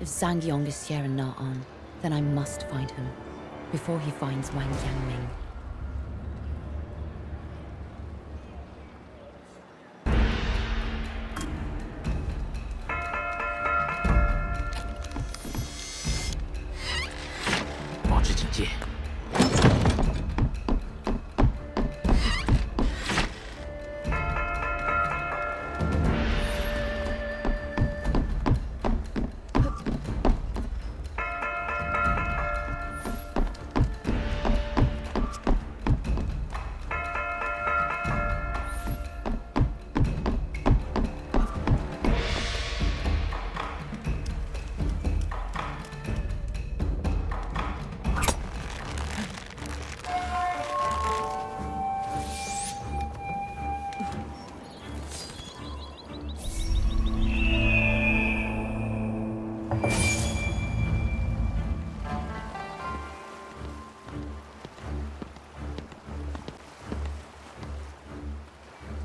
If Zhang Yong is here and not on, then I must find him, before he finds Wang Yangming.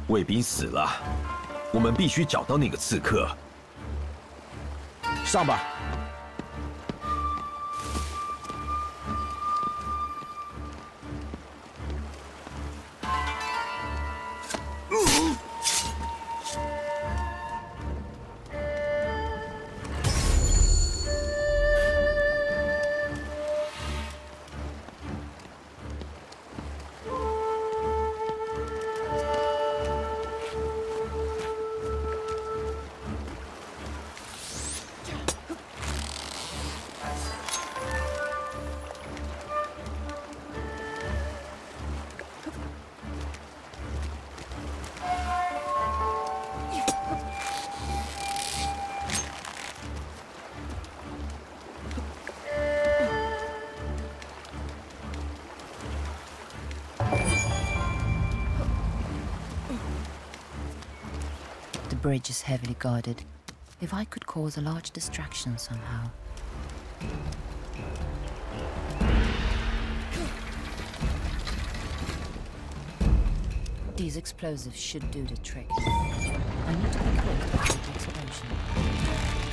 卫兵死了，我们必须找到那个刺客。上吧。Bridge is heavily guarded. If I could cause a large distraction somehow. These explosives should do the trick. I need to be quick about the explosion.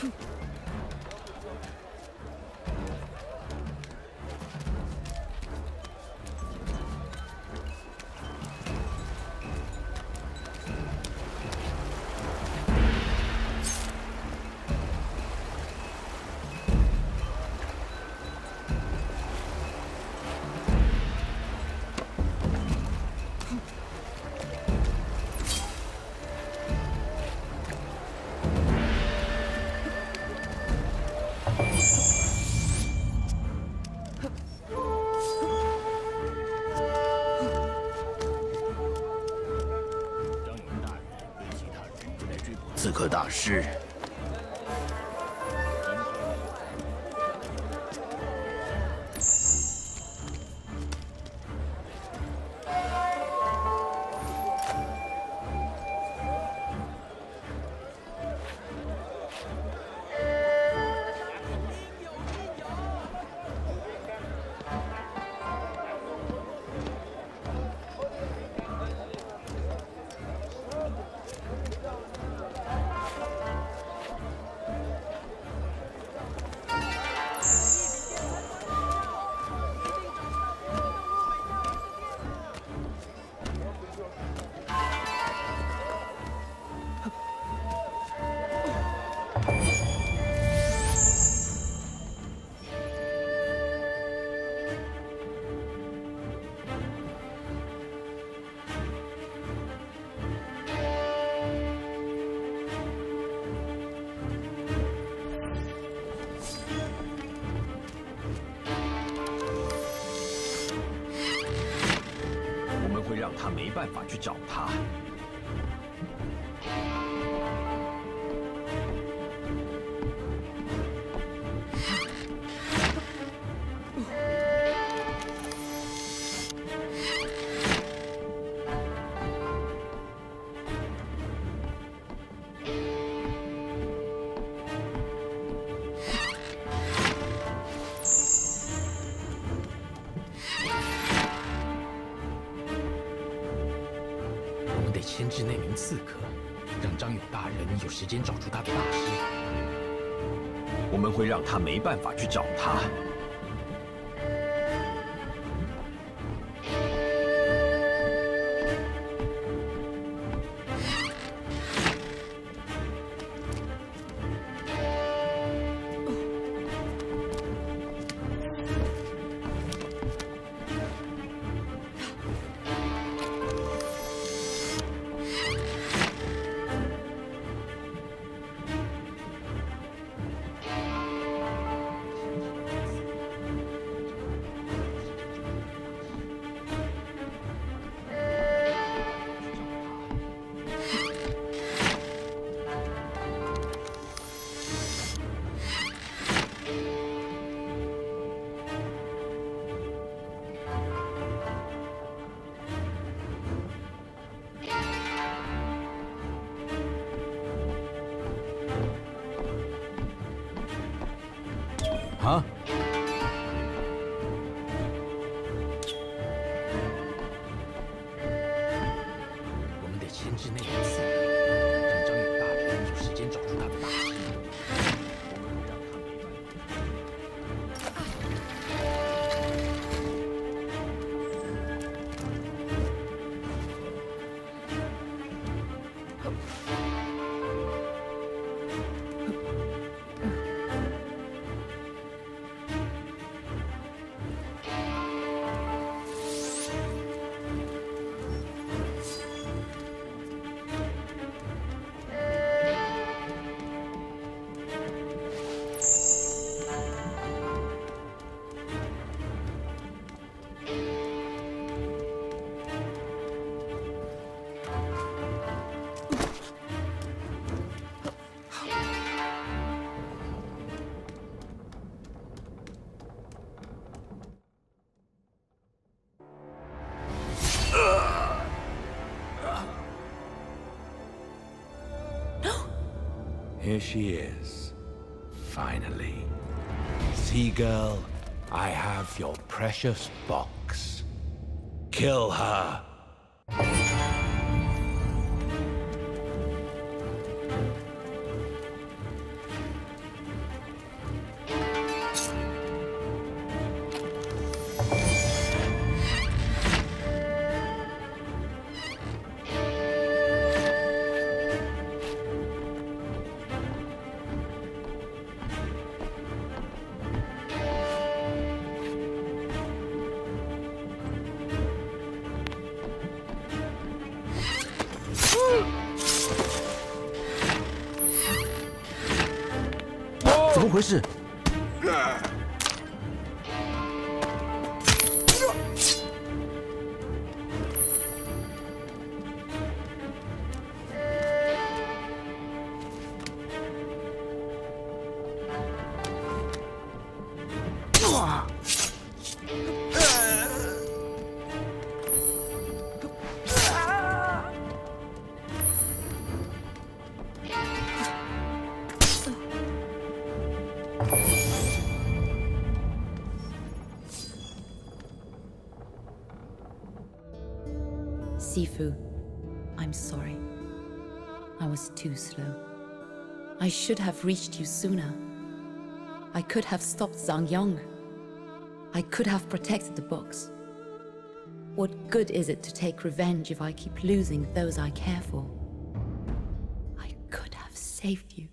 Huh. 是让。他没办法去找他。制那名刺客，让张勇大人有时间找出他的大师。我们会让他没办法去找他。啊。Here she is. Finally. Sea-Girl, I have your precious box. Kill her! 不是 Sifu, I'm sorry. I was too slow. I should have reached you sooner. I could have stopped Zhang Yong. I could have protected the box. What good is it to take revenge if I keep losing those I care for? I could have saved you.